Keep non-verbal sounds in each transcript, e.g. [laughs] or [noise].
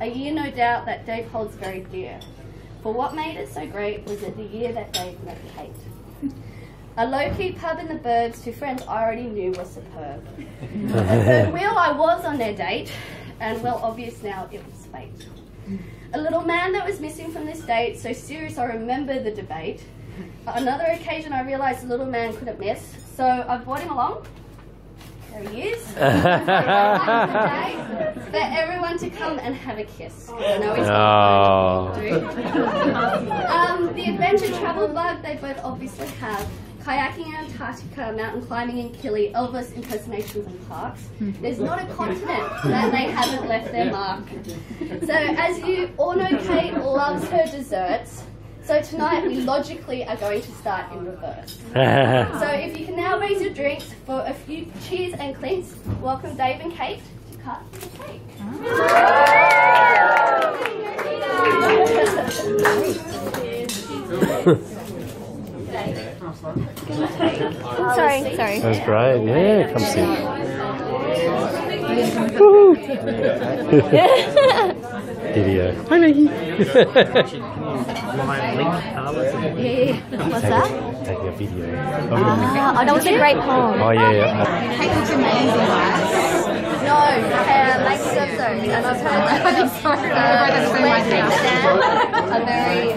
a year no doubt that Dave holds very dear. For what made it so great was it the year that Dave met Kate. A low-key pub in the burbs, two friends I already knew were superb. [laughs] A third I was on their date, and well obvious now it was fate. A little man that was missing from this date, so serious I remember the debate. Another occasion I realised the little man couldn't miss, so I brought him along. There he [laughs] for everyone to come and have a kiss. I know he's Oh. [laughs] um, the adventure travel bug they both obviously have. Kayaking in Antarctica, mountain climbing in Kili, Elvis impersonations in parks. There's not a continent that they haven't left their mark. So, as you all know, Kate loves her desserts. So tonight we logically are going to start in reverse. [laughs] So if you can now raise your drinks for a few cheers and clinks, welcome Dave and Kate to cut the cake. [laughs] Sorry, sorry. That's great. Yeah, come sit. [laughs] Video. Hi, Maggie. What's that? Taking a video. Ah, oh, that was a great poem. Oh, yeah, yeah. Cake looks amazing, guys. No, uh, like so so. And I've heard that [laughs] Sorry, I don't say my West house. are very.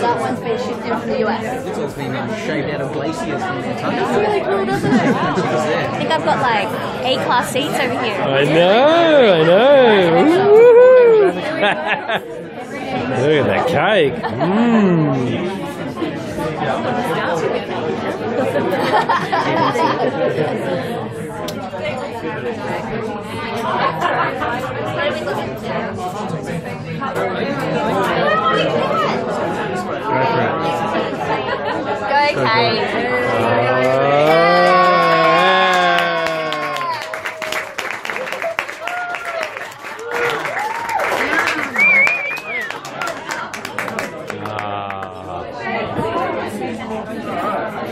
That one's been shipped in from the US. This one's been shaved out of glaciers from That's really cool, doesn't it? [laughs] I think I've got like A class seats over here. I know, I know. [laughs] Look at that cake. Mmm. Go, Kate. Oh.